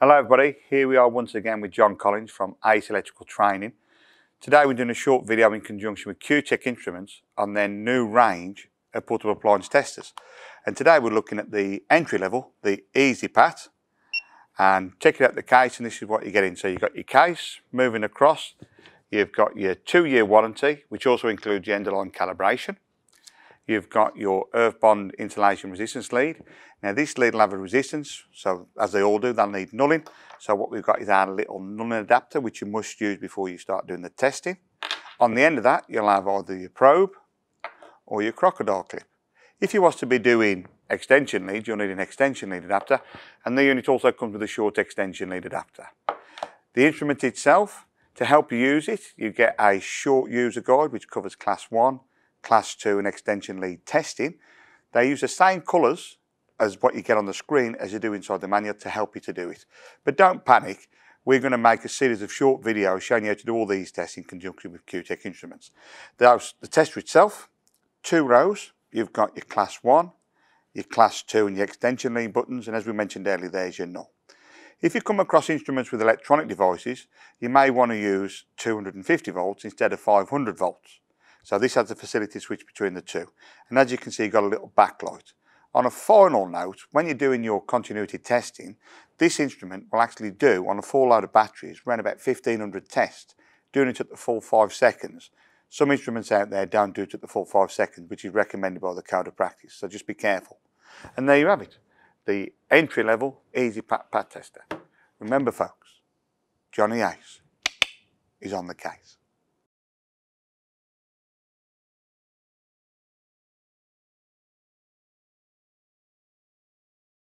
Hello everybody, here we are once again with John Collins from Ace Electrical Training. Today we're doing a short video in conjunction with Kewtech Instruments on their new range of portable appliance testers. And today we're looking at the entry level, the EZYPAT, and checking out the case and this is what you're getting. So you've got your case moving across, you've got your two year warranty, which also includes your end-of-line calibration. You've got your earth bond insulation resistance lead. Now this lead will have a resistance, so as they all do, they'll need nulling. So what we've got is our little nulling adapter, which you must use before you start doing the testing. On the end of that, you'll have either your probe or your crocodile clip. If you was to be doing extension leads, you'll need an extension lead adapter, and the unit also comes with a short extension lead adapter. The instrument itself, to help you use it, you get a short user guide which covers class 1, class 2 and extension lead testing. They use the same colours as what you get on the screen as you do inside the manual to help you to do it. But don't panic, we're going to make a series of short videos showing you how to do all these tests in conjunction with Kewtech instruments. The, the tester itself, two rows, you've got your class 1, your class 2 and your extension lead buttons and as we mentioned earlier there's your null. If you come across instruments with electronic devices, you may want to use 250 volts instead of 500 volts. So this has the facility switch between the two. And as you can see, you've got a little backlight. On a final note, when you're doing your continuity testing, this instrument will actually do, on a full load of batteries, run about 1500 tests, doing it at the full five seconds. Some instruments out there don't do it at the full five seconds, which is recommended by the Code of Practice, so just be careful. And there you have it, the entry-level EZYPAT Pat Tester. Remember folks, Johnny Ace is on the case.